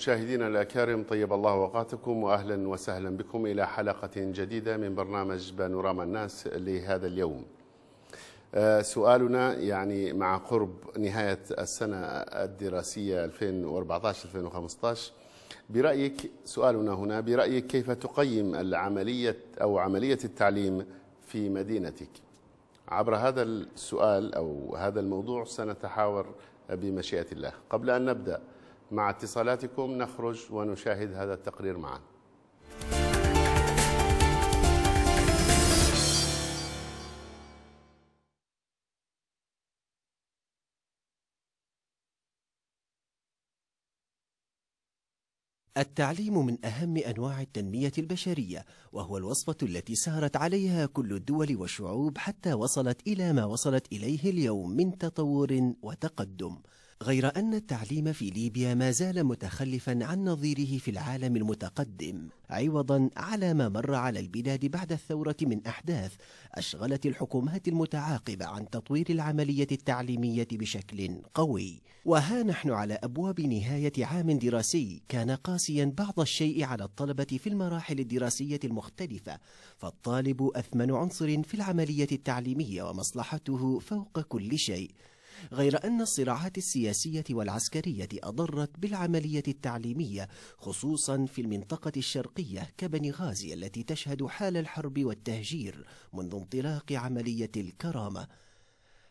مشاهدينا الأكارم طيب الله أوقاتكم وأهلا وسهلا بكم إلى حلقة جديدة من برنامج بانوراما الناس لهذا اليوم. آه، سؤالنا يعني مع قرب نهاية السنة الدراسية 2014-2015 برأيك سؤالنا هنا برأيك كيف تقيم العملية أو عملية التعليم في مدينتك؟ عبر هذا السؤال أو هذا الموضوع سنتحاور بمشيئة الله. قبل أن نبدأ مع اتصالاتكم نخرج ونشاهد هذا التقرير معا. التعليم من أهم أنواع التنمية البشرية وهو الوصفة التي سارت عليها كل الدول والشعوب حتى وصلت إلى ما وصلت إليه اليوم من تطور وتقدم. غير أن التعليم في ليبيا ما زال متخلفا عن نظيره في العالم المتقدم عوضا على ما مر على البلاد بعد الثورة من أحداث أشغلت الحكومات المتعاقبة عن تطوير العملية التعليمية بشكل قوي. وها نحن على أبواب نهاية عام دراسي كان قاسيا بعض الشيء على الطلبة في المراحل الدراسية المختلفة فالطالب أثمن عنصر في العملية التعليمية ومصلحته فوق كل شيء. غير أن الصراعات السياسية والعسكرية أضرت بالعملية التعليمية خصوصا في المنطقة الشرقية كبني غازي التي تشهد حال الحرب والتهجير منذ انطلاق عملية الكرامة.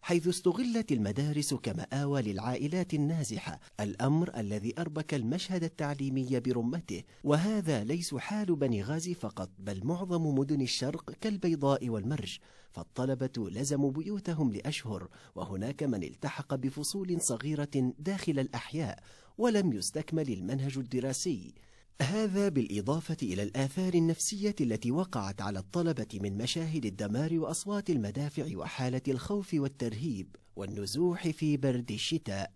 حيث استغلت المدارس كمآوى للعائلات النازحة الأمر الذي أربك المشهد التعليمي برمته. وهذا ليس حال بني غازي فقط بل معظم مدن الشرق كالبيضاء والمرج. فالطلبة لزموا بيوتهم لأشهر وهناك من التحق بفصول صغيرة داخل الأحياء ولم يستكمل المنهج الدراسي. هذا بالإضافة إلى الآثار النفسية التي وقعت على الطلبة من مشاهد الدمار وأصوات المدافع وحالة الخوف والترهيب والنزوح في برد الشتاء.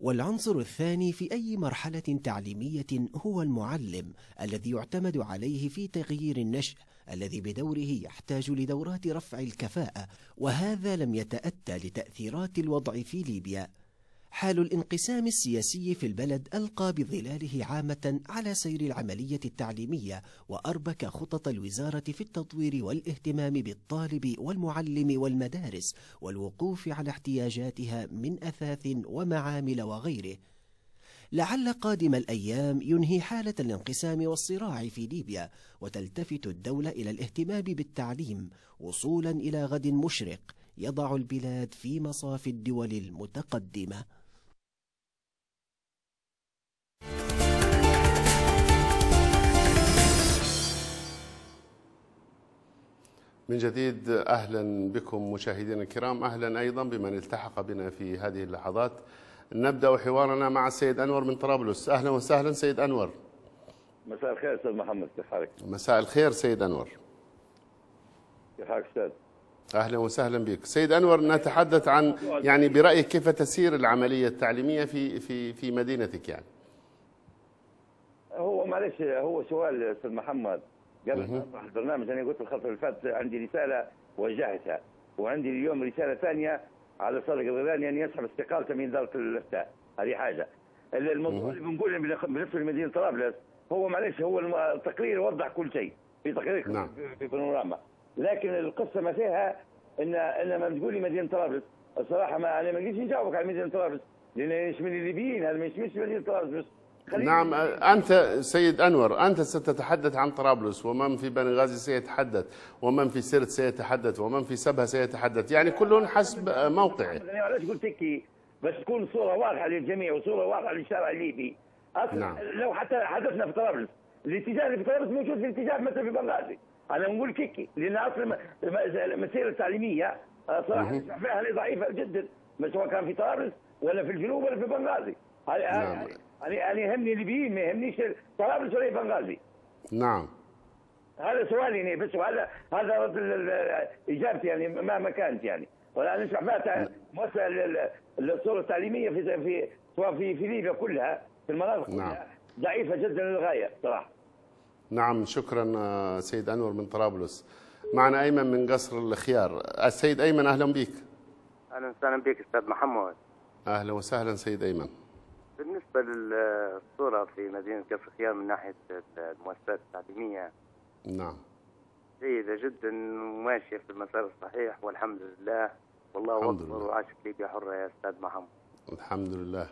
والعنصر الثاني في أي مرحلة تعليمية هو المعلم الذي يعتمد عليه في تغيير النشء الذي بدوره يحتاج لدورات رفع الكفاءة وهذا لم يتأتى لتأثيرات الوضع في ليبيا. حال الانقسام السياسي في البلد ألقى بظلاله عامة على سير العملية التعليمية وأربك خطط الوزارة في التطوير والاهتمام بالطالب والمعلم والمدارس والوقوف على احتياجاتها من أثاث ومعامل وغيره. لعل قادم الأيام ينهي حالة الانقسام والصراع في ليبيا وتلتفت الدولة إلى الاهتمام بالتعليم وصولا إلى غد مشرق يضع البلاد في مصاف الدول المتقدمة. من جديد أهلا بكم مشاهدينا الكرام أهلا أيضا بمن التحق بنا في هذه اللحظات. نبدأ حوارنا مع السيد أنور من طرابلس. أهلا وسهلا سيد أنور. مساء الخير أستاذ محمد كيف حالك؟ مساء الخير سيد أنور. كيف حالك أستاذ؟ أهلا وسهلا بك. سيد أنور نتحدث عن يعني برأيك كيف تسير العملية التعليمية في في في مدينتك يعني؟ هو معلش هو سؤال أستاذ محمد. قبل البرنامج أنا قلت الخطوه اللي فاتت عندي رسالة وجهتها وعندي اليوم رسالة ثانية على صادق الغيلاني ان يسحب استقالته من إدارة الافتاء هذه حاجة. الموضوع اللي بنقول بالنسبة لمدينه طرابلس هو معلش هو التقرير وضح كل شيء. في تقرير نعم. في- بانوراما. لكن القصة ما فيها ان إن لما تقول لي مدينة طرابلس الصراحة ما أنا ما قدرتش نجاوبك على مدينة طرابلس. لأن يشمل الليبيين هذا ما يشملش مدينة طرابلس نعم أنت سيد أنور أنت ستتحدث عن طرابلس ومن في بني غازي سيتحدث ومن في سرت سيتحدث ومن في سبها سيتحدث يعني كل حسب موقعه. أنا علاش قلت هيك بس تكون صورة واضحة للجميع وصورة واضحة للشارع الليبي. نعم. لو حتى حدثنا في طرابلس الاتجاه اللي في طرابلس موجود في الاتجاه مثلا في بنغازي. أنا نقول كيكي أصلا م- م- المسيره التعليميه آه، نسمع فيها هذه ضعيفه جدا سواء كان في طرابلس ولا في الجنوب ولا في بنغازي. نعم. أنا أنا يهمني الليبيين ما يهمنيش طرابلس ولا بنغازي نعم. هذا سؤالي يعني بس وهذا هذا رد ال- ال- إجابتي يعني مهما كانت يعني. ولا نسمع فيها ال- ال- الصورة التعليمية في في سواء في في ليبيا كلها في المناطق نعم. كلها ضعيفة جدا للغاية صراحة. نعم شكرا آه، سيد أنور من طرابلس. معنا أيمن من قصر الخيار. السيد أيمن أهلا بك أهلا وسهلا بك أستاذ محمد. أهلا وسهلا سيد أيمن. بالنسبة للصورة في مدينة كفر خيام من ناحية المؤسسات التعليمية نعم. جيدة جدا وماشية في المسار الصحيح والحمد لله. والله الحمد لله. وعاشت ليبيا حرة يا أستاذ محمد. الحمد لله.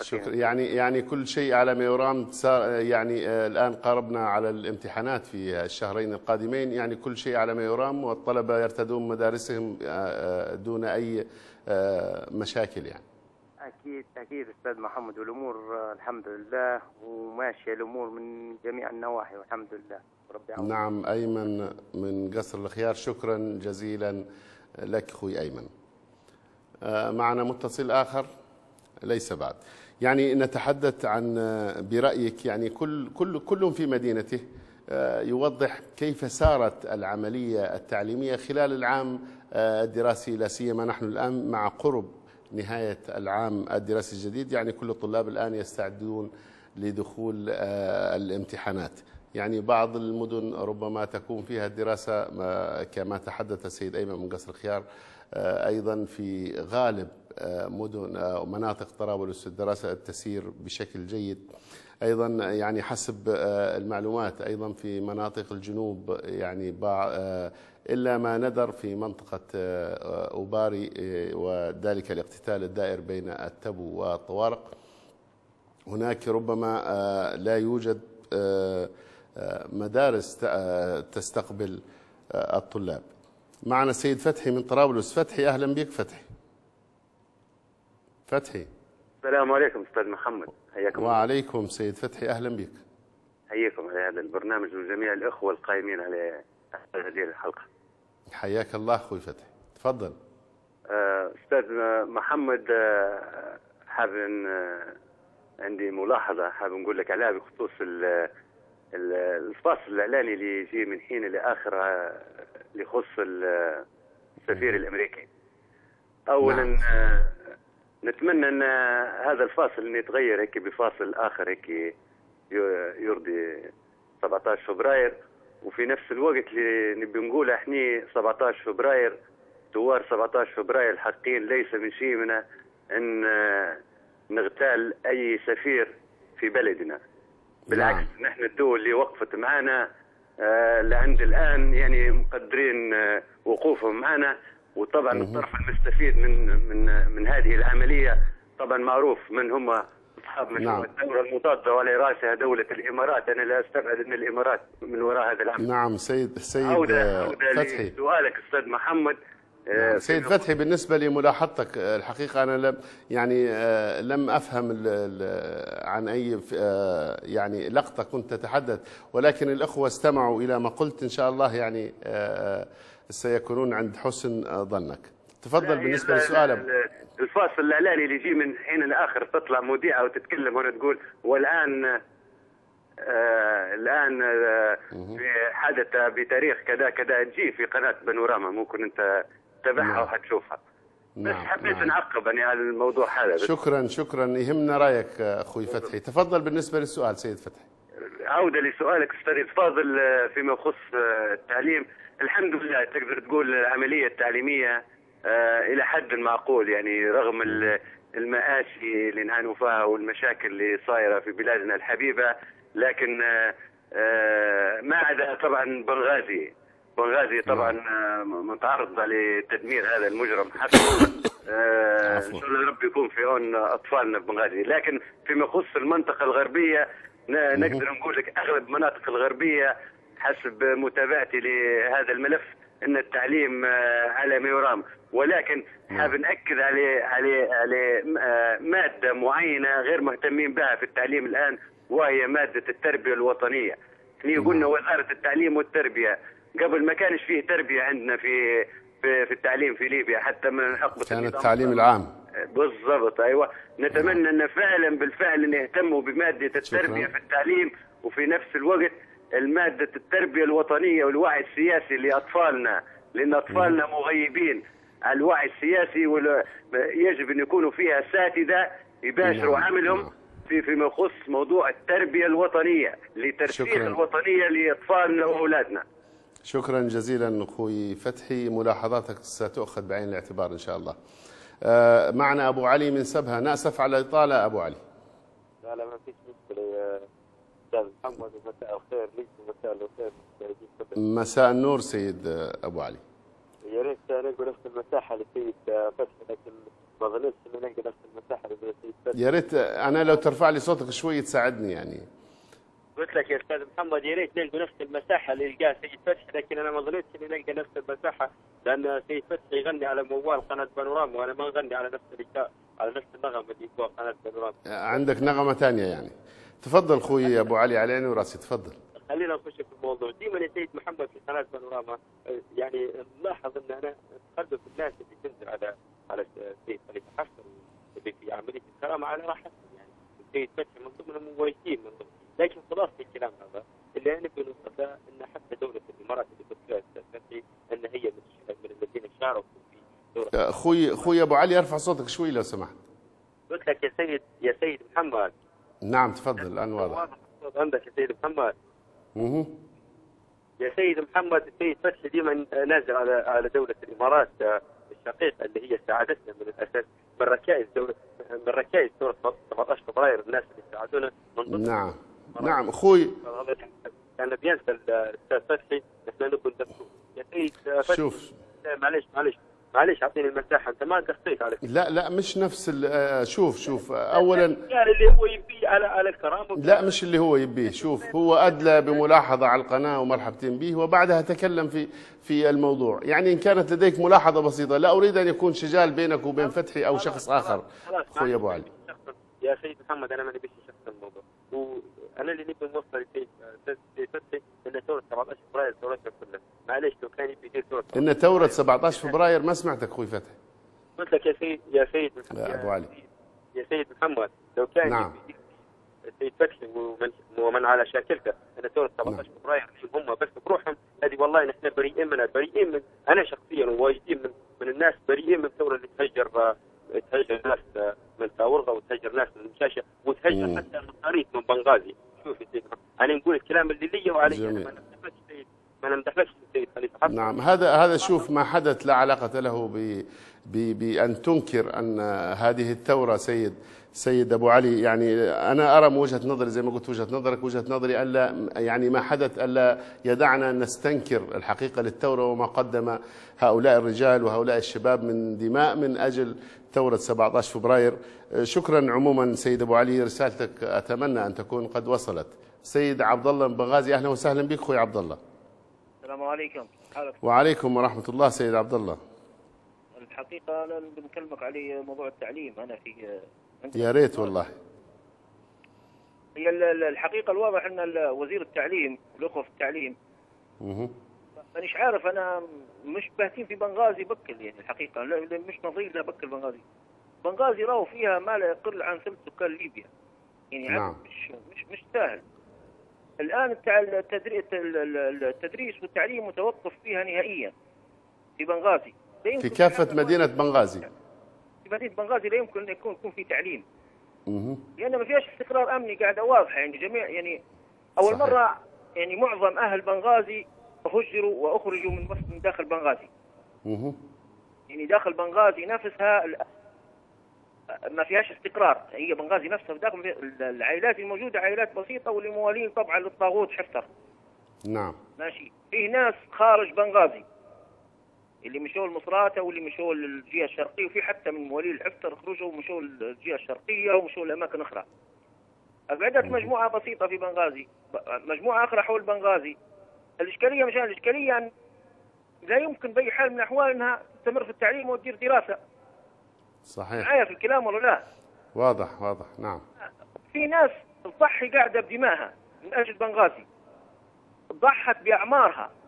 شكرا. يعني يعني كل شيء على ما يرام يعني آه، الآن قاربنا على الامتحانات في الشهرين القادمين. يعني كل شيء على ما يرام والطلبة يرتدون مدارسهم آه، آه، دون أي آه، مشاكل يعني. أكيد أكيد أستاذ محمد والأمور آه، الحمد لله وماشية الأمور من جميع النواحي والحمد لله. ربي يعوض نعم أيمن من قصر الخيار شكرا جزيلا لك أخوي أيمن. آه، معنا متصل آخر؟ ليس بعد. يعني نتحدث عن آه، برأيك يعني كل كل كل في مدينته آه، يوضح كيف سارت العملية التعليمية خلال العام الدراسي لا سيما نحن الآن مع قرب نهاية العام الدراسي الجديد يعني كل الطلاب الآن يستعدون لدخول آه، الامتحانات. يعني بعض المدن ربما تكون فيها الدراسة ما- كما تحدث السيد أيمن من قصر الخيار آه، أيضا في غالب آه، مدن آه، ومناطق طرابلس الدراسة تسير بشكل جيد. أيضا يعني حسب آه، المعلومات أيضا في مناطق الجنوب يعني باع آه، إلا ما ندر في منطقة آه، أوباري آه، وذلك الاقتتال الدائر بين التبو والطوارق. هناك ربما لا يوجد مدارس تستقبل الطلاب. معنا السيد فتحي من طرابلس. فتحي أهلا بك. فتحي. فتحي. السلام عليكم أستاذ محمد. حياكم الله. وعليكم سيد فتحي أهلا بك. حياكم على هذا البرنامج وجميع الأخوة القائمين على هذه الحلقة. حياك الله أخوي فتحي. تفضل. آه، أستاذ محمد آه، حاب آه، عندي ملاحظة حاب نقول لك عليها بخصوص ال- ال- الفاصل الأعلاني اللي يجي من حين لاخر آه، اللي يخص ال- السفير الأمريكي. اولا نعم. آه، نتمنى أن هذا الفاصل انه يتغير هيك بفاصل آخر هيك يرضي 17 فبراير. وفي نفس الوقت اللي نبي نقوله إحنا 17 فبراير ثوار 17 فبراير الحقين ليس من شيء من أن نغتال أي سفير في بلدنا. بالعكس نعم. نحن الدول اللي وقفت معنا آه، لعند الآن يعني مقدرين آه، وقوفهم معنا. وطبعا الطرف المستفيد من من من هذه العملية طبعا معروف من هم أصحاب مشروع نعم. الثوره المضادة وعلى رأسها دولة الإمارات أنا لا أستبعد أن الإمارات من وراء هذا العمل نعم سيد سيد عوده آه، عودة فتحي لسؤالك أستاذ محمد آه، نعم. سيد فتحي بالنسبة لملاحظتك آه، الحقيقة أنا لم يعني لم أفهم ال- ال- عن أي يعني لقطة كنت تتحدث ولكن الأخوة استمعوا إلى ما قلت إن شاء الله يعني سيكونون عند حسن ظنك. تفضل بالنسبة ال- لسؤالك. ال- الفاصل الأعلاني اللي يجي من حين لآخر تطلع مذيعة وتتكلم هنا تقول والآن آه الآن آه في حدث بتاريخ كذا كذا تجي في قناة بانوراما ممكن أنت تتابعها نعم. وحتشوفها. بس نعم، حبيت نعم. نعقب يعني على الموضوع هذا. بس شكرا شكرا. يهمنا رأيك آه، أخوي فتحي. تفضل بالنسبة للسؤال سيد فتحي. عودة لسؤالك أستاذ الفاضل آه، فيما يخص آه، التعليم. الحمد لله تقدر تقول العملية التعليمية آه، إلى حد معقول يعني رغم ال- المآسي اللي نعانوا فيها والمشاكل اللي صايرة في بلادنا الحبيبة لكن آه، آه، ما عدا طبعا بنغازي. بنغازي طبعا آه، متعرضة لتدمير هذا المجرم. حتى آه،. إن شاء الله رب يكون في عون أطفالنا ببنغازي. لكن فيما يخص المنطقة الغربية نقدر نقول لك أغلب المناطق الغربية حسب متابعتي لهذا الملف إن التعليم آه، على ما يرام. ولكن حاب نأكد على على على آه، مادة معينة غير مهتمين بها في التعليم الآن وهي مادة التربية الوطنية. إحنا قلنا وزاره التعليم والتربية. قبل ما كانش فيه تربية عندنا في في, في التعليم في ليبيا حتى من حقبة كان التعليم. العام. بالضبط أيوه. نتمنى إن فعلا بالفعل إن يهتموا بمادة التربية شكراً. في التعليم وفي نفس الوقت المادة التربية الوطنية والوعي السياسي لأطفالنا لأن أطفالنا مغيبين على الوعي السياسي يجب أن يكونوا فيها اساتذه يباشروا نعم، عملهم. في فيما يخص موضوع التربية الوطنية لترسيخ شكراً. الوطنية لأطفالنا وأولادنا شكرا جزيلا أخوي فتحي ملاحظاتك ستؤخذ بعين الاعتبار إن شاء الله. آه، معنا أبو علي من سبها نأسف على الإطالة أبو علي لا لا ما فيش مشكلة محمد ومساء الخير ليك ومساء الخير. مساء النور سيد أبو علي. يا ريت نلقى نفس المساحة لسيد فتحي لكن ما ظنيتش إن نلقى نفس المساحة لسيد فتحي. يا ريت أنا لو ترفع لي صوتك شوي تساعدني يعني. قلت لك يا أستاذ محمد يا ريت نلقى نفس المساحة اللي لقاها سيد فتحي لكن أنا ما ظنيتش إني نلقى نفس المساحة لأن سيد فتحي يغني على موال قناة بانوراما وأنا ما نغني على نفس على نفس النغمة اللي قناة بانوراما. عندك نغمة ثانية يعني. تفضل خوي أبو علي على عيني وراسي تفضل. خلينا نخش في الموضوع. ديما يا سيد محمد في قناة بانوراما يعني نلاحظ إن أنا تخلف الناس اللي تنزل على على السيد خليفه حفتر اللي في عملية الكرامة على راحتهم يعني السيد فتحي من ضمن المميزين من ضمن. لكن خلاص الكلام هذا اللي أنا نبي نوصل له إن حتى دولة الإمارات اللي فيها الاستاذ فتحي إن هي من الذين شاركوا في دورة آه، خوي خوي أبو علي أرفع صوتك شوي لو سمحت. قلت لك يا سيد يا سيد محمد. نعم تفضل الآن واضح. عندك يا سيد محمد. مه. يا سيد محمد السيد فتحي ديما نازل على على دولة الإمارات آه، الشقيقة اللي هي ساعدتنا من الأساس من ركائز دولة من ركائز دولة 17 فبراير الناس اللي ساعدونا من ضمن نعم. نعم خوي كان بينسى الأستاذ فتحي نحن نذكره. يا سيد آه، فتحي. شوف. معلش معلش معلش أعطيني المساحة. أنت ما على فكرة. لا لا مش نفس آه، شوف شوف. اولا اللي هو يبي على على الكرامة لا مش اللي هو يبيه. شوف هو أدلى بملاحظة على القناة ومرحبتين به وبعدها تكلم في في الموضوع. يعني إن كانت لديك ملاحظة بسيطة لا أريد أن يكون شجال بينك وبين فتحي أو شخص آخر أخوي أبو علي. يا سيد محمد أنا ما نبيش شخص الموضوع وأنا اللي نبي نوصل فتحي إن ثورة 17 فبراير ثورتنا كلها معلش لو كان يبي يدير ثورة إن ثورة 17 فبراير ما سمعتك أخوي فتحي قلت لك يا سيد يا سيد يا أبو علي. يا سيد محمد لو كان نعم. السيد فتحي ومن, ومن على شاكلته إن ثورة 17 نعم. فبراير هم بس بروحهم هذه والله نحن بريئين منها بريئين من أنا شخصيا وواجدين من من الناس بريئين من الثورة اللي تهجر آه، تهجر ناس من تاورغا وتهجر ناس من المشاشة وتهجر. حتى المصاريف من بنغازي شوف أنا نقول الكلام اللي لي وعلي جميل. أنا ما نمدحلكش ما نمدحلكش نعم هذا هذا شوف ما حدث لا علاقة له ب بأن تنكر أن هذه الثورة سيد سيد أبو علي. يعني أنا أرى من وجهة نظري زي ما قلت وجهة نظرك وجهة نظري ألا يعني ما حدث ألا يدعنا نستنكر الحقيقة للثورة وما قدم هؤلاء الرجال وهؤلاء الشباب من دماء من أجل ثورة 17 فبراير. شكرا عموما سيد أبو علي رسالتك أتمنى أن تكون قد وصلت. سيد عبد الله بن بغازي أهلا وسهلا بك أخوي عبد الله. السلام عليكم. حالك وعليكم ورحمة الله سيد عبد الله. الحقيقة أنا بنكلمك عليه موضوع التعليم. أنا في يا ريت والله. هي ال- ال- الحقيقة الواضح أن وزير التعليم الأخوة في التعليم مه. مانيش عارف أنا مش باهتين في بنغازي بكل يعني الحقيقة. مش نظير لا بكل بنغازي. بنغازي راهو فيها ما لا يقل عن ثلث سكان ليبيا. يعني نعم. مش مش مش سهل. الآن التدريس والتعليم متوقف فيها نهائيا في بنغازي. في هذا- مدينة بنغازي. في مدينة بنغازي لا يمكن أن يكون يكون في تعليم. مه. لأن ما فيهاش استقرار أمني قاعدة واضحة. يعني جميع يعني أول صحيح. مرة يعني معظم أهل بنغازي هجروا وأخرجوا من من داخل بنغازي. مه. يعني داخل بنغازي نفسها ما فيهاش استقرار. هي بنغازي نفسها داخل ال- العائلات الموجودة عائلات بسيطة واللي موالين طبعا للطاغوت حفتر. نعم. ماشي. فيه ناس خارج بنغازي. اللي مشوا المصراتة واللي مشوا الجهة الشرقية وفي حتى من موالين الحفتر خرجوا ومشوا الجهة الشرقية ومشوا لأماكن أخرى. أبعدت مجموعة بسيطة في بنغازي مجموعة أخرى حول بنغازي. الإشكالية مشان الإشكالية أن لا يمكن بأي حال من الأحوال أنها تستمر في التعليم وتدير دراسة. صحيح. معايا في الكلام ولا لا؟ واضح واضح نعم. في ناس تضحي قاعدة بدمائها من أجل بنغازي. ضحت بأعمارها. يعني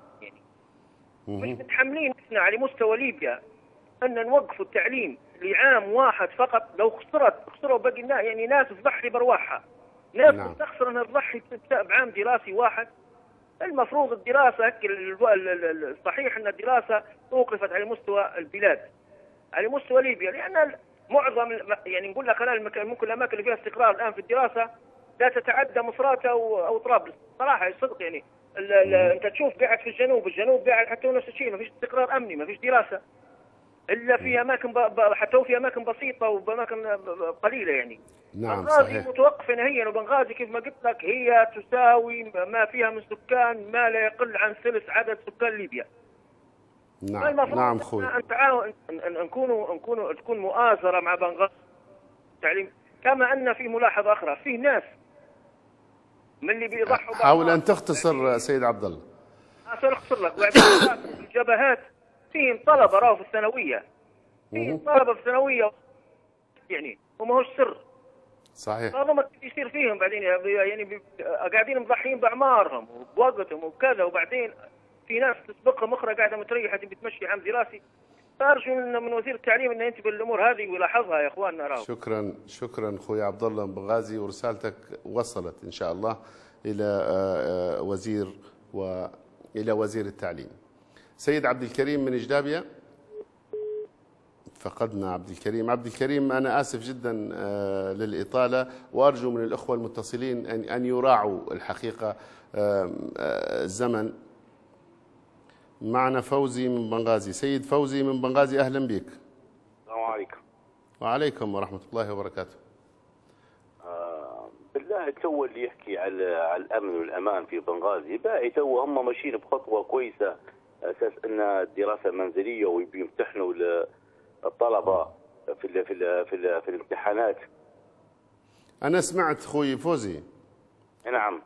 مش. متحملين إحنا على مستوى ليبيا. أن نوقف التعليم لعام واحد فقط لو خسرت خسروا باقي الناس يعني ناس تضحي برواحها. ناس نعم. تستخسر إنها تضحي بعام دراسي واحد. المفروض الدراسة الصحيح إن الدراسة توقفت على مستوى البلاد. على مستوى ليبيا. لأن معظم يعني نقول لك أنا المكان ممكن الأماكن اللي فيها استقرار الآن في الدراسة لا تتعدى مصراتة أو أو طرابلس. صراحة صدق يعني ال- ال- انت تشوف قاعد في الجنوب الجنوب قاعد حتى نفس الشيء ما فيش استقرار أمني ما فيش دراسة. إلا في أماكن ب... ب... حتى في أماكن بسيطة وبأماكن قليلة يعني. نعم بنغازي صحيح. متوقفة نهائيا وبنغازي كيف ما قلت لك هي تساوي ما فيها من سكان ما لا يقل عن ثلث عدد سكان ليبيا. نعم نعم إن خوي نتعاون إن إن نكونوا نكونوا تكون مؤازرة مع بنغازي التعليم كما أن في ملاحظة أخرى في ناس من اللي بيضحوا حاول. أن تختصر سيد عبد الله سأختصر لك. بعد في الجبهات فيهم طلبة راهو في الثانوية. فيهم طلبة في الثانوية. يعني وما هوش سر. صحيح. هذا ما يصير فيهم بعدين؟ يعني قاعدين مضحيين بأعمارهم وبوقتهم وكذا وبعدين في ناس تسبقهم أخرى قاعدة متريحة تبي تمشي عام دراسي. فأرجو من وزير التعليم أنه ينتبه للأمور هذه ويلاحظها يا إخواننا راهو شكرا شكرا خوي عبد الله بغازي ورسالتك وصلت إن شاء الله إلى آه، آه، وزير والى وزير التعليم. سيد عبد الكريم من جدابيا فقدنا عبد الكريم، عبد الكريم أنا آسف جدا آه، للإطالة وأرجو من الأخوة المتصلين أن أن يراعوا الحقيقة آه، الزمن. معنا فوزي من بنغازي، سيد فوزي من بنغازي أهلا بك. السلام عليكم. وعليكم ورحمة الله وبركاته. آه بالله تو اللي يحكي على على الأمن والأمان في بنغازي. باعي تو هم ماشيين بخطوة كويسة أساس إن الدراسة منزليه ويبي يمتحنوا الطلبة في ال في ال في, ال في الامتحانات. أنا سمعت خوي فوزي. نعم.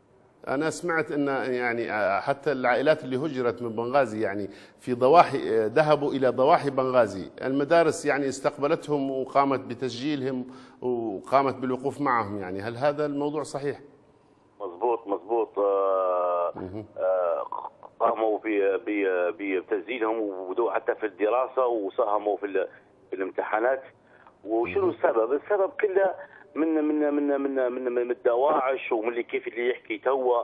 أنا سمعت أن يعني حتى العائلات اللي هجرت من بنغازي يعني في ضواحي ذهبوا إلى ضواحي بنغازي. المدارس يعني استقبلتهم وقامت بتسجيلهم وقامت بالوقوف معهم يعني. هل هذا الموضوع صحيح؟ مضبوط مضبوط آه آه قاموا بتسجيلهم وبدوا حتى في الدراسة وساهموا في الامتحانات. وشنو السبب؟ السبب كله من من من من من, من الدواعش ومن اللي كيف اللي يحكي توا.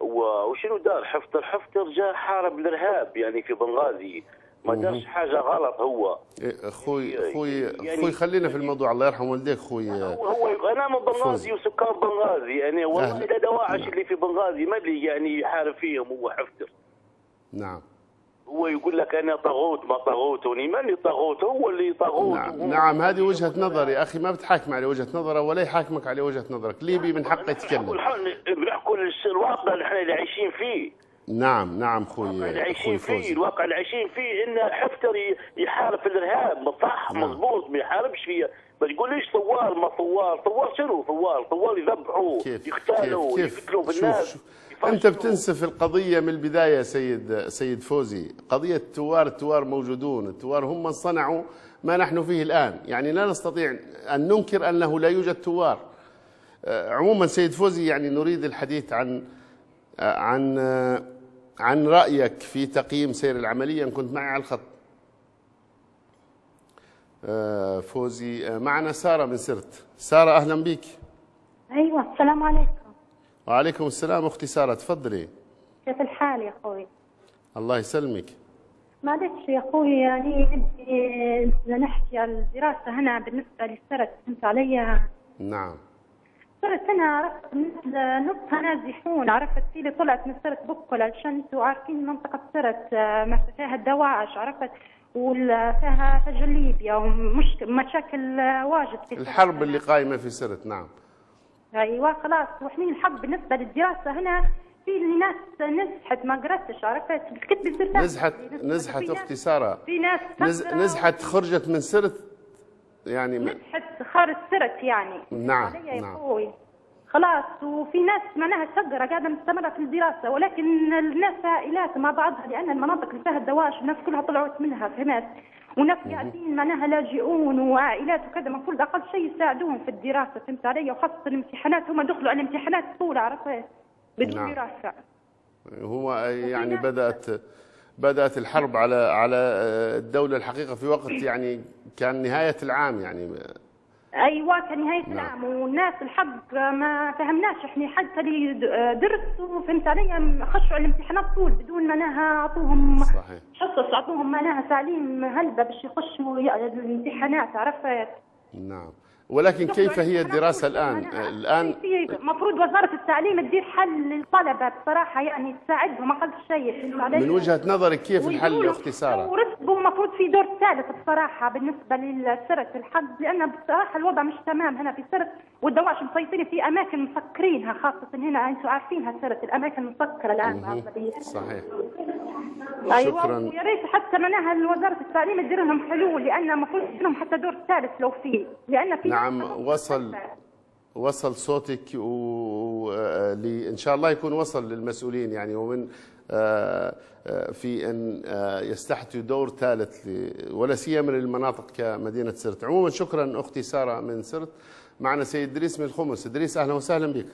وشنو دار حفتر حفتر جاء حارب الإرهاب يعني في بنغازي. ما دارش حاجة غلط هو. إيه، أخوي أخوي يعني- أخوي خلينا في الموضوع. الله يرحم والديك أخوي. هو هو أنا من بنغازي وسكان بنغازي. يعني والله دواعش اللي في بنغازي ما اللي يعني يحارب فيهم هو حفتر نعم. هو يقول لك أنا طاغوت ما طاغوتني ماني طاغوت هو اللي طاغوت. نعم, نعم هذه وجهة نظر يا أخي ما بتحاكم على وجهة نظره ولا يحاكمك على وجهة نظرك. ليبي من حقه يتكلم. بنحكوا الواقع اللي إحنا اللي عايشين فيه. نعم نعم اللي أخوي أخوي عايشين فيه الواقع اللي عايشين فيه إن حفتر يحارب الإرهاب. صح نعم. مضبوط ما يحاربش فيه ما تقوليش ثوار ما ثوار ثوار شنو؟ ثوار ثوار يذبحوا يقتلوا يقتلوا في الناس. شوف شوف. أنت بتنسف القضية من البداية سيد سيد فوزي. قضية التوار التوار موجودون. التوار هم من صنعوا ما نحن فيه الآن. يعني لا نستطيع أن ننكر أنه لا يوجد توار. آه، عموما سيد فوزي يعني نريد الحديث عن آه، عن آه، عن رأيك في تقييم سير العملية. إن كنت معي على الخط. فوزي معنا سارة من سرت. سارة أهلا بك أيوه السلام عليكم. وعليكم السلام أختي سارة تفضلي. كيف الحال يا أخوي؟ الله يسلمك. معلش يا أخوي يعني بدنا نحكي على الدراسة هنا بالنسبة للسرت فهمت علي؟ نعم. صرت أنا عرفت نصها نازحون عرفت في اللي طلعت من سرت بكل عشان أنتوا عارفين منطقة سرت آه، ما فيها الدواعش عرفت؟ وفيها فجر ليبيا ومش مشاكل آه، واجد في الحرب. اللي قائمه في سرت نعم. أيوه خلاص. وحنين الحق بالنسبة للدراسة هنا في ناس نزحت ما قرأتش عرفت كنت بصير نزحت نزحت أختي ساره في ناس نزحت خرجت من سرت يعني نزحت خارج سرت يعني. نعم يا نعم. خلاص. وفي ناس معناها تقرأ قاعدة مستمرة في الدراسة ولكن الناس عائلات مع بعضها لأن المناطق اللي فيها الدواعش الناس كلها طلعت منها فهمت وناس قاعدين معناها لاجئون وعائلات وكذا المفروض أقل شيء يساعدوهم في الدراسة فهمت علي؟ وخاصة الامتحانات هم دخلوا على الامتحانات طولة عرفت؟ بدون نعم. دراسة. هو يعني بدات بدأت الحرب على على الدولة الحقيقة في وقت يعني كان نهاية العام يعني. أيوه كان نهايه نعم. العام والناس الحق ما فهمناش. إحنا حتى اللي د- درسوا فهمت علي خشوا على الامتحانات طول بدون معناها أعطوهم صحيح. حصص أعطوهم معناها تعليم هلبة باش يخشوا الامتحانات عرفت؟ نعم. ولكن كيف هي الدراسة الآن؟ الآن في مفروض وزارة التعليم تدير حل للطلبة بصراحة يعني تساعدهم. أقل شيء. فهمت علي من وجهة نظرك كيف الحل ساره ورتبوا مفروض المفروض في دور ثالث بصراحة بالنسبة لسرة الحج لأن بصراحة الوضع مش تمام هنا في سرة والدواعش مسيطرين في أماكن مسكرينها خاصة هنا أنتم عارفينها سرة الأماكن مسكره الآن. صحيح. أيوه شكراً. ويا ريت حتى معناها وزارة التعليم تدير لهم حلول لأن المفروض لهم حتى دور ثالث لو في لأن في نعم. وصل وصل صوتك و... إن شاء الله يكون وصل للمسؤولين يعني ومن آه، آه، في أن آه، يستحدثوا دور ثالث. ولا سيما للمناطق كمدينة سرت. عموما شكرا أختي سارة من سرت. معنا سيد ادريس من الخمس ادريس أهلا وسهلا بك.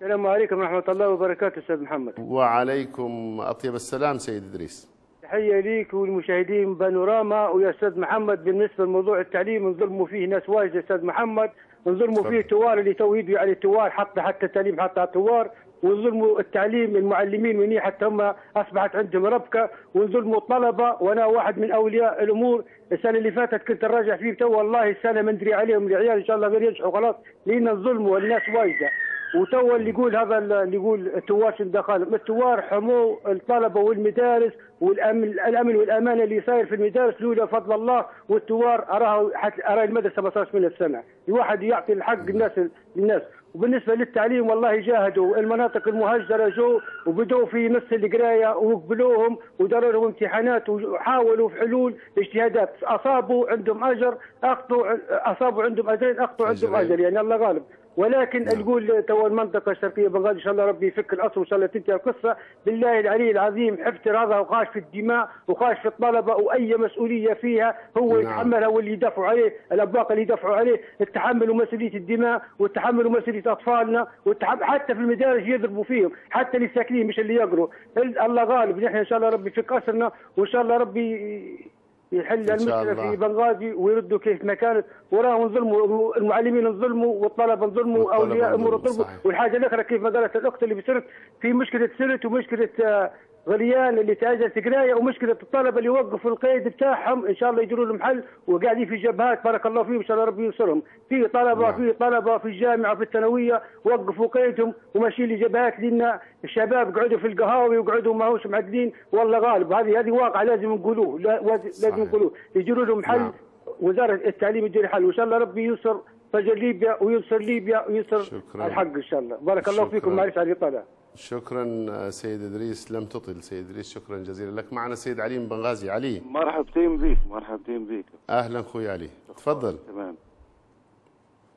السلام عليكم ورحمة الله وبركاته أستاذ محمد. وعليكم أطيب السلام سيد ادريس تحية ليك والمشاهدين بانوراما ويا أستاذ محمد بالنسبة لموضوع التعليم نظلموا فيه ناس واجد أستاذ محمد. نظلموا فيه التوار اللي تو يدوا على التوار حتى حتى التعليم حتى على التوار ونظلموا التعليم المعلمين مني حتى هم أصبحت عندهم ربكة. ونظلموا الطلبة وأنا واحد من أولياء الأمور. السنة اللي فاتت كنت نراجع فيه تو والله السنة ما ندري عليهم العيال إن شاء الله غير ينجحوا خلاص. لأن الظلم والناس واجدة وتو اللي يقول هذا اللي يقول التوار شن دخلهم التوار حموا الطلبة والمدارس والامن الأمن والامانه اللي صاير في المدارس لولا فضل الله والتوار أراه حتى ارى المدرسة ما صارش منها السنة الواحد يعطي الحق الناس للناس. وبالنسبة للتعليم والله جاهدوا. المناطق المهجرة جو وبدوا في نص القراية وقبلوهم وداروا لهم امتحانات وحاولوا في حلول اجتهادات. أصابوا عندهم أجر أخطوا أصابوا عندهم أجرين أخطوا عندهم. أجر. يعني الله غالب. ولكن نقول تو المنطقة الشرقية بنغازي إن شاء الله ربي يفك الاسر وإن شاء الله تنتهي القصة. بالله العلي العظيم افتر هذا وخاش في الدماء وخاش في الطلبة وأي مسؤولية فيها هو نعم. يتحملها واللي يدافعوا عليه الأبواق اللي يدافعوا عليه التحمل مسؤوليه الدماء والتحمل مسؤوليه أطفالنا والتحمل حتى في المدارس يضربوا فيهم حتى اللي ساكنين مش اللي يقروا. الله غالب نحن إن شاء الله ربي يفك أسرنا وإن شاء الله ربي يحل المشكلة الله. في بنغازي ويردوا كيف ما كانت وراهم ظلموا المعلمين ظلموا والطلبة ظلموا والطلبة أولياء امور ظلموا، ظلموا صحيح. والحاجة الأخرى كيف ما قالت الأخت اللي بسرت في مشكلة سرت ومشكلة آه، غليان اللي تاجرت قراية ومشكلة الطلبة اللي وقفوا القيد بتاعهم إن شاء الله يديروا لهم حل وقاعدين في جبهات بارك الله فيهم إن شاء الله ربي ينصرهم في طلبة نعم. في طلبة في الجامعة في الثانوية وقفوا قيدهم وماشيين لجبهات لأن الشباب قعدوا في القهاوي وقعدوا ما هوش معدلين والله غالب هذه هذه واقع لازم نقولوه لا- لازم. نقولوه يديروا لهم حل نعم. وزارة التعليم يدير حل وإن شاء الله ربي ينصر فجر ليبيا وينصر ليبيا وينصر شكراً. الحق إن شاء الله. بارك الله شكراً. فيكم معلش على الاطاله شكرا سيد إدريس. لم تطل. سيد إدريس شكرا جزيلا لك. معنا سيد علي من بنغازي. علي. مرحبتين بيك مرحبتين بيك. أهلا أخوي علي. تفضل. تمام.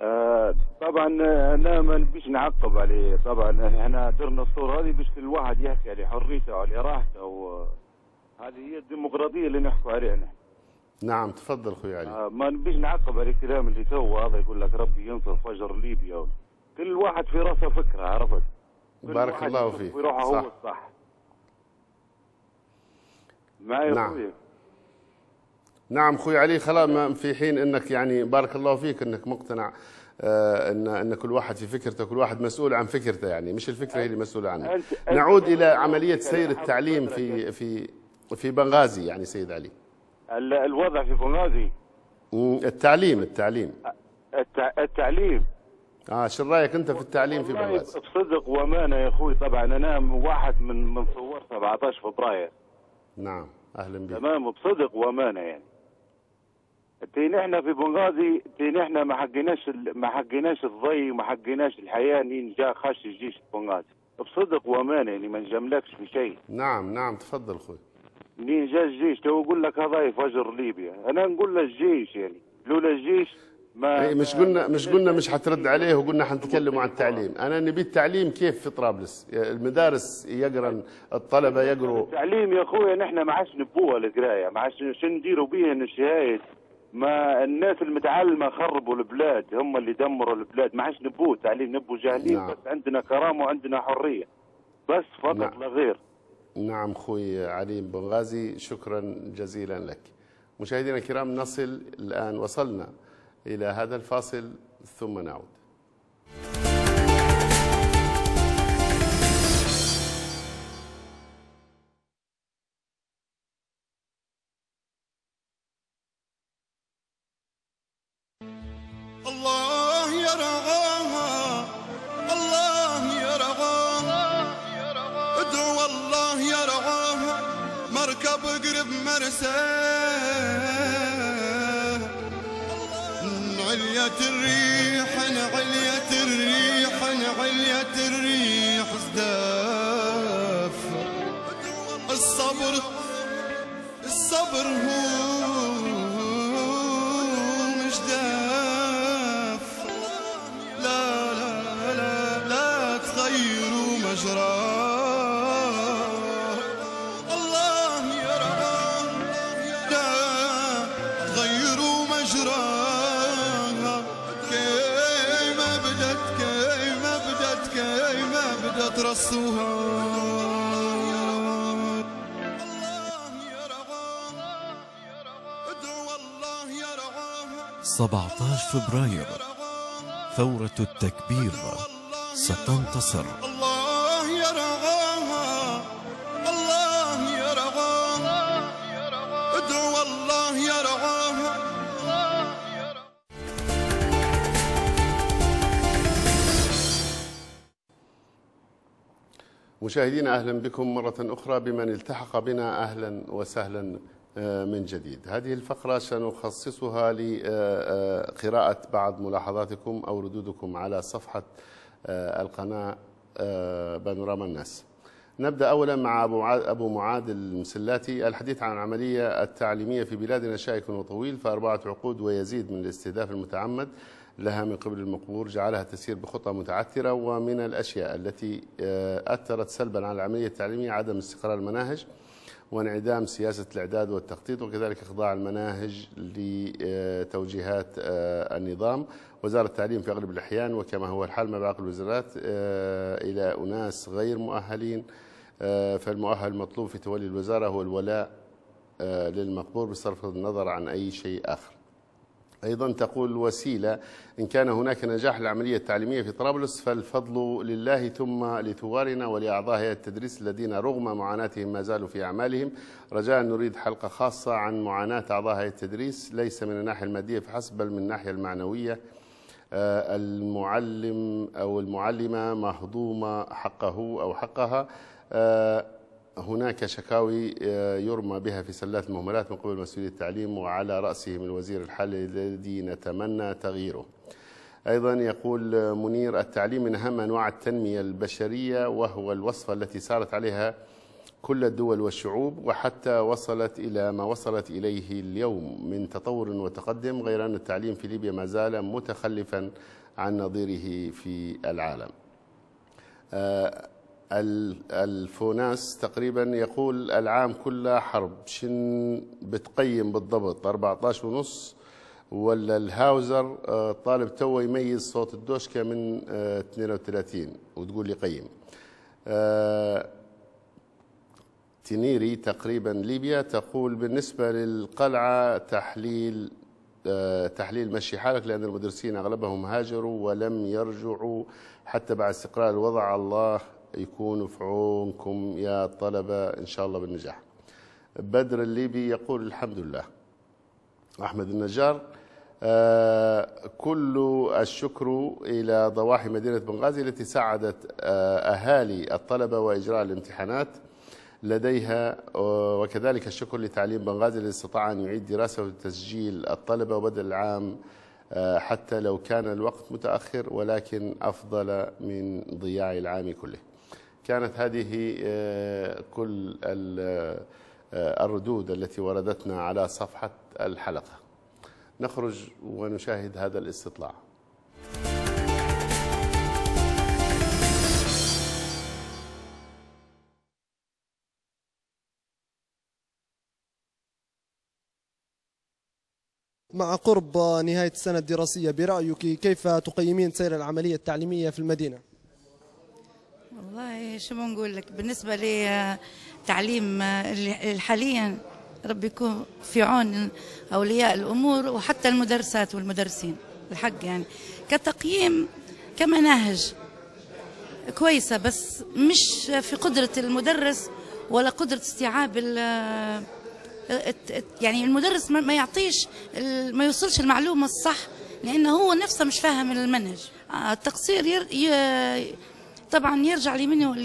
آه طبعا أنا ما نبيش نعقب عليه. طبعا إحنا درنا الصورة هذه باش كل واحد يحكي على حريته وعلى راحته وهذه هي الديمقراطية اللي نحكوا عليها نحن. نعم تفضل أخوي علي. آه ما نبيش نعقب على الكلام اللي تو هذا يقول لك ربي ينصر فجر ليبيا. كل واحد في راسه فكرة عرفت؟ بارك الله فيك. في روحه هو صح. الصح. معي نعم. أخوي. نعم أخوي علي خلاص في حين إنك يعني بارك الله فيك إنك مقتنع آه، ان إن كل واحد في فكرته كل واحد مسؤول عن فكرته يعني مش الفكرة هي اللي مسؤوله عنها. نعود إلى عملية سير التعليم في في في بنغازي يعني سيد علي. الوضع في بنغازي التعليم التعليم. التع... التعليم. آه شو رأيك أنت في التعليم في بنغازي بصدق وأمانة يا أخوي. طبعا أنا واحد من من ثوار 17 فبراير. نعم أهلا بك تمام بصدق وأمانة يعني. تين إحنا في بنغازي تين إحنا ما حقيناش ال- ما حقيناش الضي وما حقيناش الحياة نين جا خش الجيش في بنغازي. بصدق وأمانة يعني ما نجملكش في شيء. نعم نعم تفضل أخوي. منين جا الجيش تو يقول لك هذا يفجر ليبيا. أنا نقول له الجيش يعني. لولا الجيش ما إيه، مش قلنا مش قلنا مش حترد عليه وقلنا حنتكلموا عن التعليم. أنا نبي التعليم كيف في طرابلس؟ المدارس يقرأ الطلبة يقروا التعليم يا اخويا نحن ما عادش نبوها القرايه ما عادش شو نديروا بيه الشهايد ما الناس المتعلمة خربوا البلاد. هم اللي دمروا البلاد. ما عادش نبوة التعليم. نبو جاهلين نعم. بس عندنا كرامة وعندنا حرية. بس فقط نعم. لا غير. نعم أخوي علي بنغازي شكرا جزيلا لك. مشاهدينا الكرام نصل الآن وصلنا إلى هذا الفاصل ثم نعود. فبراير ثورة التكبير ستنتصر. الله يرعاها الله يرعاها ادعوا الله يرعاها مشاهدينا أهلا بكم مرة أخرى بمن التحق بنا أهلا وسهلا. من جديد. هذه الفقرة سنخصصها لقراءه بعض ملاحظاتكم أو ردودكم على صفحة آه، القناة آه، بانوراما الناس. نبدأ اولا مع أبو معاذ المسلاتي. الحديث عن العملية التعليمية في بلادنا شائك وطويل فأربعة عقود ويزيد من الاستهداف المتعمد لها من قبل المقبور جعلها تسير بخطى متعثرة ومن الأشياء التي آه، أثرت سلبا على العملية التعليمية عدم استقرار المناهج. وانعدام سياسة الإعداد والتخطيط وكذلك إخضاع المناهج لتوجيهات آه، النظام وزارة التعليم في أغلب الأحيان وكما هو الحال مع باقي الوزارات آه، إلى أناس غير مؤهلين آه، فالمؤهل المطلوب في تولي الوزارة هو الولاء للمقبور بصرف النظر عن أي شيء آخر. أيضا تقول وسيلة. إن كان هناك نجاح للعملية التعليمية في طرابلس فالفضل لله ثم لثوارنا ولأعضاء هيئة التدريس الذين رغم معاناتهم ما زالوا في أعمالهم. رجاء نريد حلقة خاصة عن معاناة أعضاء هيئة التدريس ليس من الناحية المادية فحسب بل من الناحية المعنوية. آه، المعلم أو المعلمة مهضومة حقه أو حقها. آه، هناك شكاوي آه، يرمى بها في سلات المهملات من قبل مسؤولي التعليم وعلى رأسهم الوزير الحالي الذي نتمنى تغييره. أيضا يقول آه، منير التعليم من أهم أنواع التنمية البشرية وهو الوصفة التي سارت عليها كل الدول والشعوب وحتى وصلت إلى ما وصلت إليه اليوم من تطور وتقدم غير أن التعليم في ليبيا ما زال متخلفا عن نظيره في العالم. آه، الفوناس تقريبا يقول العام كله حرب. شن بتقيم بالضبط؟ 14 ونص. ولا الهاوزر آه، طالب تو يميز صوت الدوشكا من آه، 32 وتقول لي قيم آه، تنيري تقريبا ليبيا تقول بالنسبة للقلعة تحليل آه، تحليل مشي حالك لأن المدرسين أغلبهم هاجروا ولم يرجعوا حتى بعد استقرار الوضع. الله يكون في عونكم يا طلبة إن شاء الله بالنجاح. بدر الليبي يقول الحمد لله. أحمد النجار آه، كل الشكر إلى ضواحي مدينة بنغازي التي ساعدت آه، أهالي الطلبة وإجراء الامتحانات لديها آه، وكذلك الشكر لتعليم بنغازي الذي استطاع أن يعيد دراسة وتسجيل الطلبة وبدء العام حتى لو كان الوقت متأخر ولكن أفضل من ضياع العام كله. كانت هذه آه، كل آه، الردود التي وردتنا على صفحة الحلقة نخرج ونشاهد هذا الاستطلاع مع قرب نهاية السنة الدراسية برأيك كيف تقيمين سير العملية التعليمية في المدينة؟ والله شو بنقول لك بالنسبة لتعليم حاليا رب يكون في عون أولياء الأمور وحتى المدرسات والمدرسين الحق يعني. كتقييم كمناهج كويسة بس مش في قدرة المدرس ولا قدرة استيعاب يعني المدرس ما يعطيش ما يوصلش المعلومة الصح لأنه هو نفسه مش فاهم المنهج. آه، التقصير طبعا يرجع لمنه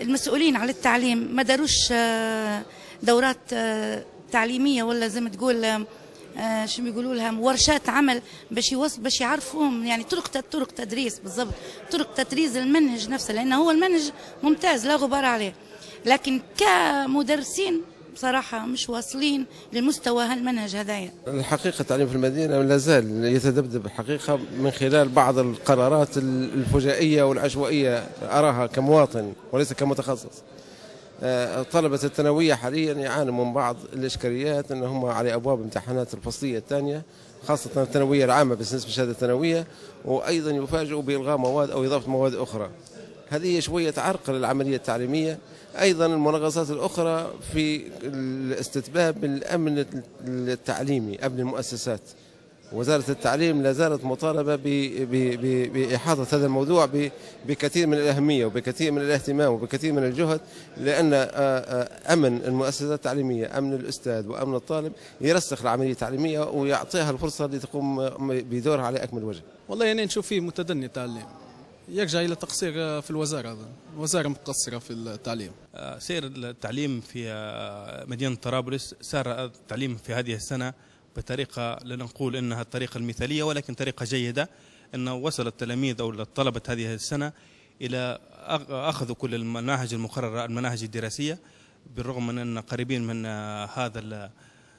للمسؤولين على التعليم. ما داروش آه، دورات آه، تعليمية ولا زي ما تقول آه، شو بيقولوا لها ورشات عمل باش يوص باش يعرفوهم. يعني طرق طرق تدريس بالضبط. طرق تدريس المنهج نفسه لأنه هو المنهج ممتاز لا غبار عليه. لكن كمدرسين بصراحة مش واصلين لمستوى هالمنهج هذايا. الحقيقة التعليم في المدينة لا زال يتذبذب الحقيقة من خلال بعض القرارات الفجائية والعشوائية أراها كمواطن وليس كمتخصص. آه، طلبة الثانوية حاليا يعانوا من بعض الإشكاليات أنهم على أبواب امتحانات الفصلية الثانية خاصة الثانوية العامة بالنسبة للشهادة الثانوية وأيضا يفاجئوا بإلغاء مواد أو إضافة مواد أخرى. هذه شوية تعرقل العملية التعليمية. أيضا المنغصات الأخرى في الاستتباب الأمن التعليمي أمن المؤسسات. وزارة التعليم لا زالت مطالبة بإحاطة هذا الموضوع بكثير من الأهمية وبكثير من الاهتمام وبكثير من الجهد لأن آه، آه، أمن المؤسسات التعليمية أمن الأستاذ وأمن الطالب يرسخ العملية التعليمية ويعطيها الفرصة لتقوم بدورها على أكمل وجه. والله يعني نشوف فيه متدني التعليم. يرجع إلى تقصير في الوزارة. الوزارة مقصرة في التعليم. آه، سير التعليم في آه، مدينة طرابلس سار التعليم في هذه السنة بطريقة لا نقول أنها الطريقة المثالية ولكن طريقة جيدة أنه وصل التلاميذ أو الطلبة هذه السنة إلى أخ- أخذوا كل المناهج المقررة المناهج الدراسية بالرغم من أن قريبين من آه، هذا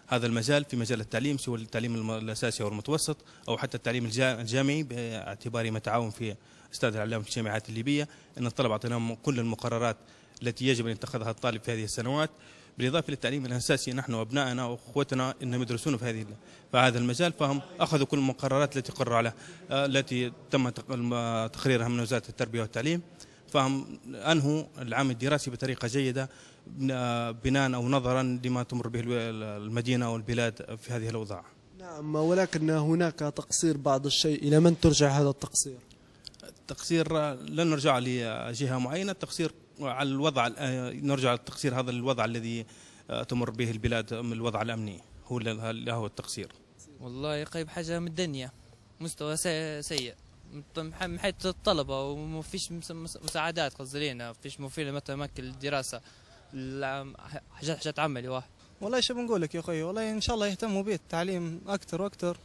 هذا المجال في مجال التعليم سواء التعليم الأساسي أو المتوسط أو حتى التعليم الجا- الجامعي باعتباري متعاون في أستاذ الإعلام في الجامعات الليبية أن الطلبة أعطيناهم كل المقررات التي يجب أن يتخذها الطالب في هذه السنوات بالإضافة للتعليم الأساسي نحن وأبنائنا وأخوتنا أنهم يدرسون في هذه في هذا المجال فهم أخذوا كل المقررات التي قرروا عليها آه، التي تم تقريرها من وزارة التربية والتعليم. فهم أنهوا العام الدراسي بطريقة جيدة بن- آه، بناء أو نظرا لما تمر به المدينة والبلاد في هذه الأوضاع. نعم ولكن هناك تقصير بعض الشيء. إلى من ترجع هذا التقصير؟ التقصير لن نرجع لجهة معينة. التقصير على الوضع نرجع التقصير هذا الوضع الذي آه، تمر به البلاد من الوضع الأمني. هو اللي هو التقصير. والله قريب حاجة متدنية مستوى سي- سيء. من من حيث الطلبة وما فيش مس- مس- مساعدات قصدي لنا فيش توفير مثلا أماكن الدراسة العم- حاجات حاجات عملي واحد. والله شو بنقول لك يا أخوي؟ والله إن شاء الله يهتموا به التعليم أكثر وأكثر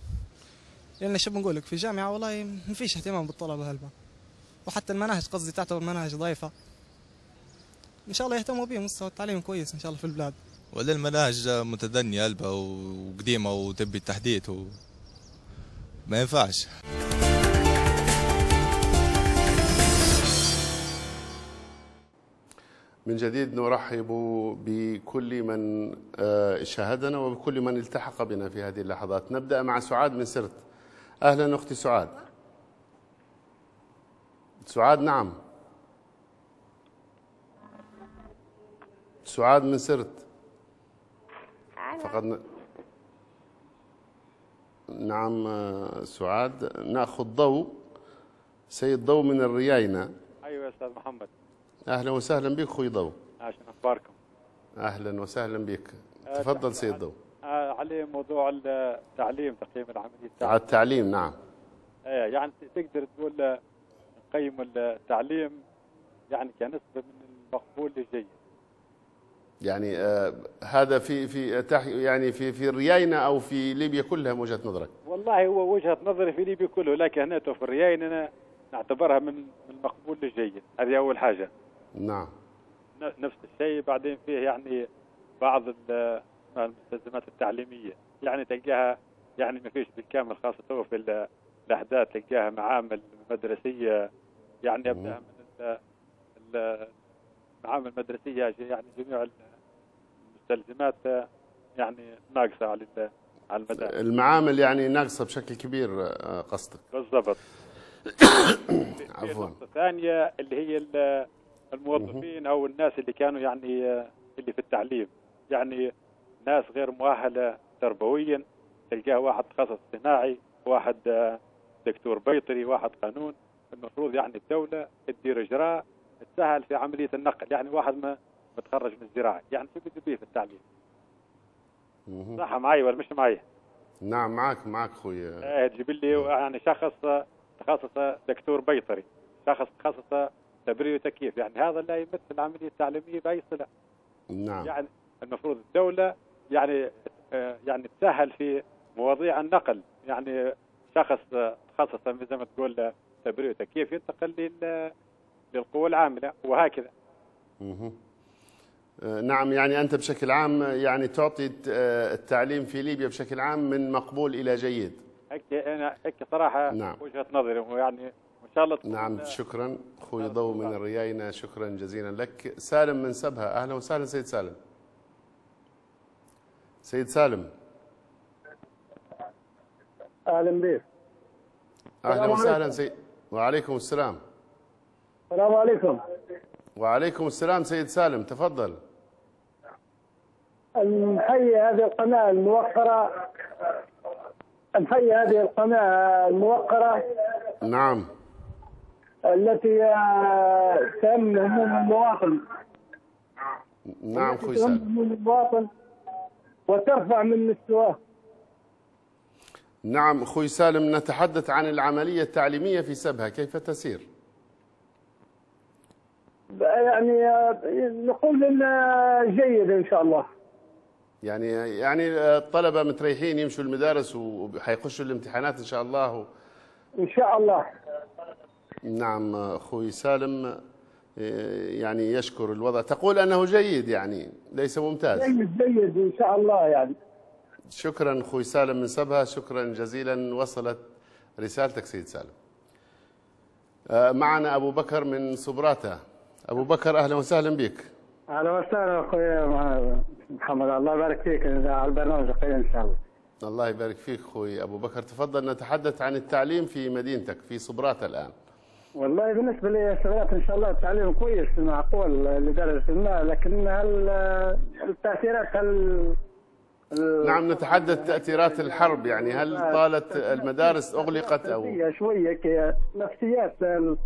لأن شو بنقول لك؟ في الجامعة والله ما فيش اهتمام بالطلبة هلبا. وحتى المناهج قصدي تعتبر مناهج ضعيفه إن شاء الله يهتموا به مستوى التعليم كويس إن شاء الله في البلاد. ولا المناهج متدنية قلبها وقديمة وتبي تحديث و... ما ينفعش. من جديد نرحب بكل من آه، شاهدنا وبكل من التحق بنا في هذه اللحظات. نبدأ مع سعاد من سرت. أهلا أختي سعاد. سعاد نعم. سعاد من سرت. فقد نعم سعاد. نأخذ ضوء سيد ضوء من الرياينة. أيوه يا أستاذ محمد. أهلا وسهلا بك أخوي ضوء. عشان أخباركم. أهلا وسهلا بك. آه، تفضل سيد ضوء. آه عليه موضوع التعليم تقييم العملية. على التعليم التعليم نعم. إيه يعني تقدر تقول نقيم التعليم يعني كنسبة من المقبول للجيد. يعني آه هذا في في يعني في في الرياينة أو في ليبيا كلها من وجهة نظرك؟ والله هو وجهة نظري في ليبيا كله لكن هنا في الرياين أنا نعتبرها من المقبول للجيد. هذه أول حاجة. نعم. نفس الشيء بعدين فيه يعني بعض ال- المستلزمات التعليمية. يعني تلقاها يعني ما فيش بالكامل خاصة هو في الأحداث تلقاها معامل مدرسيه يعني يبدا من ال- ال- المعامل المدرسية يعني جميع المستلزمات يعني ناقصة على على المدارس. المعامل يعني ناقصة بشكل كبير قصدك؟ بالضبط. عفوا. ثانية اللي هي ال- الموظفين أو الناس اللي كانوا يعني اللي في التعليم. يعني ناس غير مؤهلة تربويا تلقاه واحد تخصص صناعي واحد دكتور بيطري واحد قانون المفروض يعني الدولة تدير إجراء تسهل في عملية النقل يعني واحد ما متخرج من الزراعة يعني شو بده بيه في التعليم. صح معي ولا مش معي؟ نعم معك معك أخوي إيه تجيب لي يعني شخص تخصص دكتور بيطري شخص تخصص تبريد وتكييف يعني هذا لا يمثل العملية التعليمية بأي صلة. نعم. يعني المفروض الدولة يعني آه، يعني تسهل في مواضيع النقل يعني شخص آه، تخصص زي ما تقول آه، تبريد وتكييف ينتقل لل- للقوى العاملة؟ وهكذا. آه، نعم يعني أنت بشكل عام يعني تعطي آه، التعليم في ليبيا بشكل عام من مقبول إلى جيد. هيك أنا هيك صراحة نعم. وجهة نظري. ويعني وان شاء الله تكون نعم شكرا. أخوي ضو من الرياينة شكرا جزيلا لك. سالم من سبها. أهلا وسهلا سيد سالم. سيد سالم. أهلا بك السلام وسهلا. سيد. وعليكم السلام. السلام عليكم. وعليكم السلام سيد سالم تفضل. نحيي هذه القناة الموقرة. نحيي هذه القناة الموقرة. نعم. التي آه، تهم هموم المواطن. نعم تهم سالم. هموم المواطن وترفع من مستواه. نعم أخوي سالم نتحدث عن العملية التعليمية في سبها كيف تسير؟ يعني نقول جيد إن شاء الله. يعني يعني الطلبة متريحين يمشوا المدارس وحيخشوا الامتحانات إن شاء الله. إن شاء الله. نعم أخوي سالم يعني يشكر الوضع. تقول أنه جيد يعني ليس ممتاز. جيد جيد إن شاء الله يعني. شكرا أخوي سالم من سبها شكرا جزيلا وصلت رسالتك سيد سالم. آه، معنا أبو بكر من صبراته أبو بكر أهلا وسهلا بك. أهلا وسهلا أخوي محمد. الله يبارك فيك على البرنامج القيم إن شاء الله. الله يبارك فيك أخوي أبو بكر. تفضل نتحدث عن التعليم في مدينتك في صبراته الآن. والله بالنسبة لي الشغلات إن شاء الله التعليم كويس معقول لدرجة ما لكن هل التأثيرات هل نعم نتحدث تأثيرات الحرب يعني هل طالت المدارس أغلقت أو؟ شوية نفسيات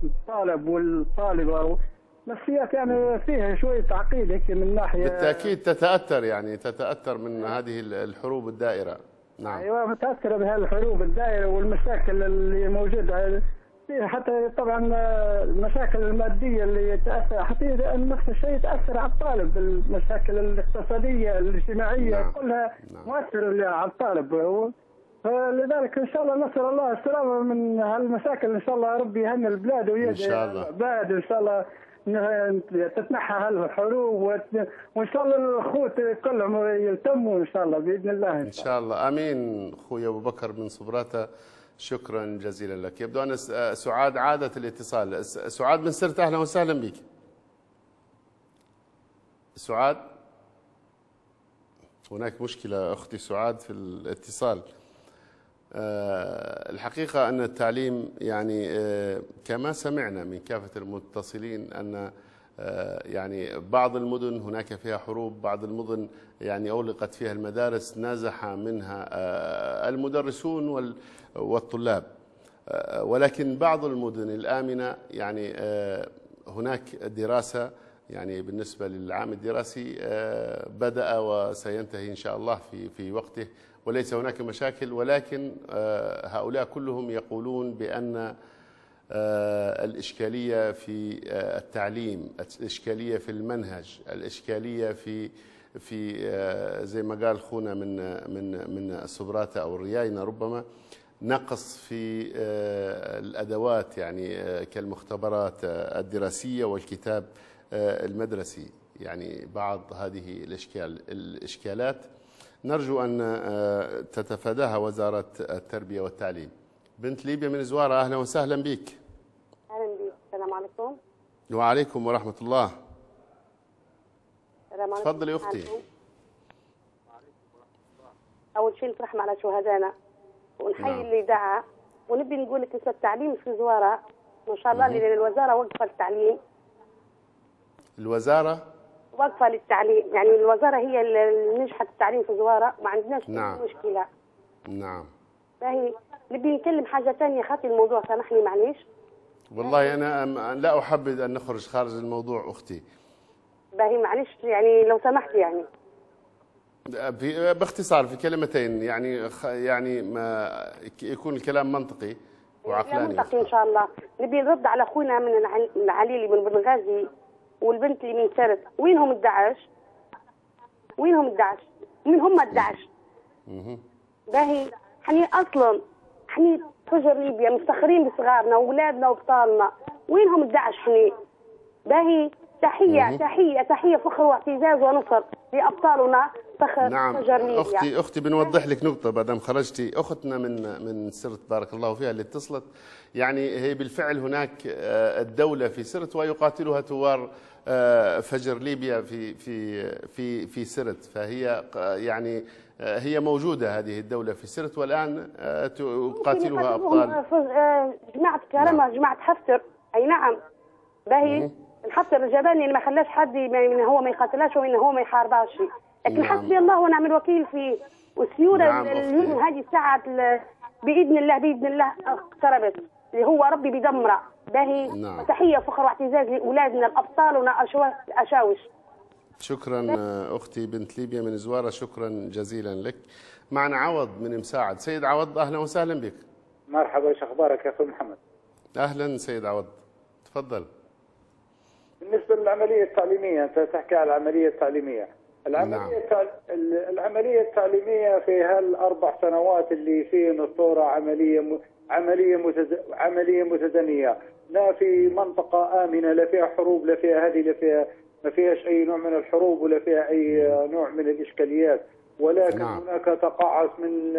الطالب والطالبة نفسيات يعني فيها شوية تعقيد هيك من ناحية بالتأكيد تتأثر يعني تتأثر من هذه الحروب الدائرة. نعم. أيوه متاثره بهالحروب الدائرة والمشاكل اللي موجودة فيها حتى طبعا المشاكل المادية اللي تأثر حتى نفس الشيء تأثر على الطالب المشاكل الاقتصادية الاجتماعية نعم. كلها مؤثرة على الطالب. فلذلك إن شاء الله نسأل الله السلامة من هالمشاكل إن شاء الله ربي يهني البلاد ويهدي إن شاء الله. العباد إن شاء الله تتنحى هالحروب وإن شاء الله الأخوت كلهم يلتموا إن شاء الله بإذن الله. إن شاء الله. آمين. أخوي أبو بكر من صبراته شكرا جزيلا لك. يبدو أن س- سعاد عادت الاتصال. سعاد من سرت أهلا وسهلا بك. سعاد؟ هناك مشكلة أختي سعاد في الاتصال. آه، الحقيقة أن التعليم يعني آه، كما سمعنا من كافة المتصلين أن آه، يعني بعض المدن هناك فيها حروب بعض المدن يعني أغلقت فيها المدارس نازح منها آه، المدرسون وال- والطلاب. آه، ولكن بعض المدن الآمنة يعني آه، هناك دراسة يعني بالنسبة للعام الدراسي آه، بدأ وسينتهي إن شاء الله في في وقته. وليس هناك مشاكل ولكن آه، هؤلاء كلهم يقولون بأن آه، الإشكالية في آه، التعليم الإشكالية في المنهج الإشكالية في في آه، زي ما قال خونا من من من السبراتة أو الرياينة ربما نقص في آه، الأدوات يعني آه، كالمختبرات آه، الدراسية والكتاب آه، المدرسي. يعني بعض هذه الإشكال الإشكالات. نرجو أن آه، تتفاداها وزارة التربية والتعليم. بنت ليبيا من زوارة أهلا وسهلا بك أهلا بك السلام عليكم وعليكم ورحمة الله. تفضلي أختي. أول شيء نفرح على شهدائنا ونحيي نعم. اللي دعا. ونبي نقول لك التعليم في زوارة. ما شاء الله لأن الوزارة واقفة للتعليم. الوزارة؟ واقفة للتعليم. يعني الوزارة هي اللي نجحت التعليم في زوارة. ما عندناش نعم. مشكلة. نعم. باهي. نبي نتكلم حاجة ثانية خاطر الموضوع سامحني معليش. والله أنا لا أحبذ أن نخرج خارج الموضوع أختي. باهي معلش يعني لو سمحت يعني. باختصار في كلمتين يعني خ- يعني ما يكون الكلام منطقي لا وعقلاني منطقي إن شاء الله. نبي نرد على أخونا من العل- من العليلي من بنغازي والبنت اللي من سرت وينهم الدعش وينهم الدعش مين هم الدعش. باهي حني أصلا حني فجر ليبيا مفتخرين بصغارنا واولادنا وابطالنا وينهم الدعش حني باهي. تحية مهم. تحية تحية فخر واعتزاز ونصر لأبطالنا فخر نعم. فجر ليبيا أختي أختي بنوضح لك نقطة بعد ما خرجتي. أختنا من من سرت بارك الله فيها اللي اتصلت. يعني هي بالفعل هناك آه، الدولة في سرت ويقاتلها ثوار آه، فجر ليبيا في في في في سرت. فهي ق- يعني آه، هي موجودة هذه الدولة في سرت والآن آه، تقاتلها أبطال. فز- آه، جماعة كرامة جماعة حفتر. أي نعم. باهي. الحفتر الجباني اللي ما خلاش حد من هو ما يقاتلهاش ومن هو ما يحاربهاش. لكن نعم. حسبي الله ونعم الوكيل فيه والسيولة نعم،. اليوم هذه الساعة ال- بإذن الله بإذن الله اقتربت. اللي هو ربي بدمرة. باهي. نعم. تحية فخر واعتزاز لأولادنا الأبطال والأشوا- الأشاوش. شكرا آه، أختي بنت ليبيا من زوارة شكرا جزيلا لك. معنا عوض من مساعد. سيد عوض أهلا وسهلا بك. مرحبا إيش أخبارك يا أخوي محمد؟ أهلا سيد عوض. تفضل. بالنسبة للعملية التعليمية أنت تحكي على العملية التعليمية. العملية نعم. العملية التعليمية في هالأربع سنوات اللي فيهن الثوره عملية م... عملية متز... عملية متدنية. لا في منطقة آمنة لا فيها حروب لا فيها هذه لا فيها ما فيهاش أي نوع من الحروب ولا فيها أي نوع من الإشكاليات ولكن نعم. هناك تقاعس من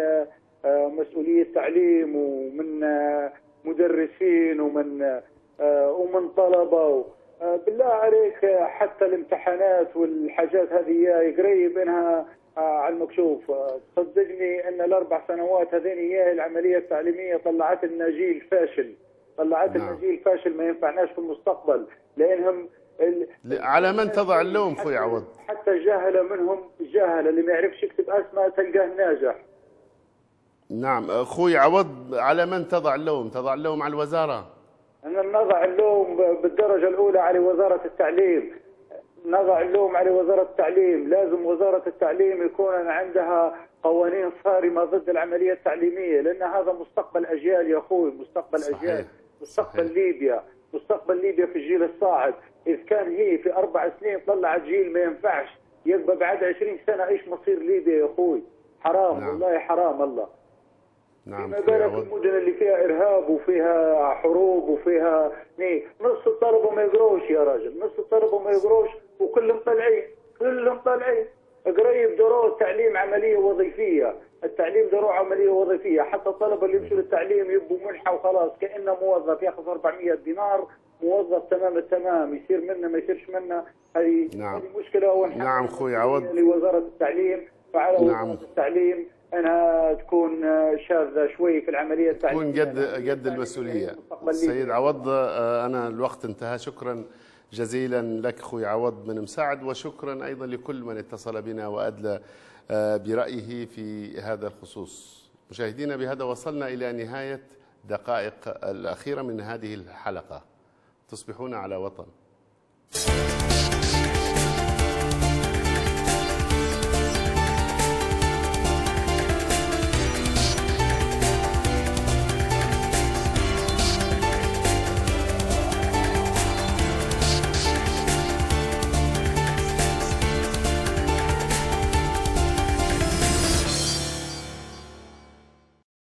آه، مسؤوليه تعليم ومن آه، مدرسين ومن آه، ومن آه، بالله عليك حتى الامتحانات والحاجات هذه قريب إنها على المكشوف. صدقني إن الأربع سنوات هذين هي العملية التعليمية طلعت لنا جيل فاشل. طلعت لنا جيل فاشل ما ينفعناش في المستقبل لأنهم على من تضع اللوم أخوي عوض. حتى الجاهله منهم الجاهله اللي ما يعرفش يكتب اسماء تلقاه ناجح. نعم أخوي عوض على من تضع اللوم؟ تضع اللوم على الوزارة. أن نضع اللوم بالدرجة الأولى على وزارة التعليم. نضع اللوم على وزارة التعليم. لازم وزارة التعليم يكون عندها قوانين صارمة ضد العملية التعليمية لأن هذا مستقبل أجيال يا أخوي مستقبل صحيح. أجيال مستقبل ليبيا. مستقبل ليبيا في الجيل الصاعد. إذ كان هي في أربع سنين طلعت جيل ما ينفعش. يبقى بعد عشرين سنة إيش مصير ليبيا يا أخوي؟ حرام نعم. والله حرام الله. نعم ما أخوي بالك المدن اللي فيها إرهاب وفيها حروب وفيها نص الطلبة ما يقروش يا راجل. نص الطلبة ما يقروش وكلهم طالعين كلهم طالعين. قريب دروس تعليم عملية وظيفية. التعليم دروس عملية وظيفية. حتى الطلبة اللي يمشوا للتعليم يبقوا منحه وخلاص كأنه موظف ياخذ 400 دينار موظف تمام التمام يصير منه ما يصيرش منه. هذه نعم. هذه مشكلة ونحن نعم أخوي عوض. لوزاره التعليم. فعلى نعم. وزاره التعليم أنها تكون شاذة شوي في العملية التعليمية. تكون قد قد المسؤولية. سيد عوض أنا الوقت انتهى. شكرا جزيلا لك أخوي عوض من مساعد وشكرا أيضا لكل من اتصل بنا وادلى آه، برأيه في هذا الخصوص. مشاهدينا بهذا وصلنا إلى نهاية دقائق الأخيرة من هذه الحلقة. تصبحون على وطن.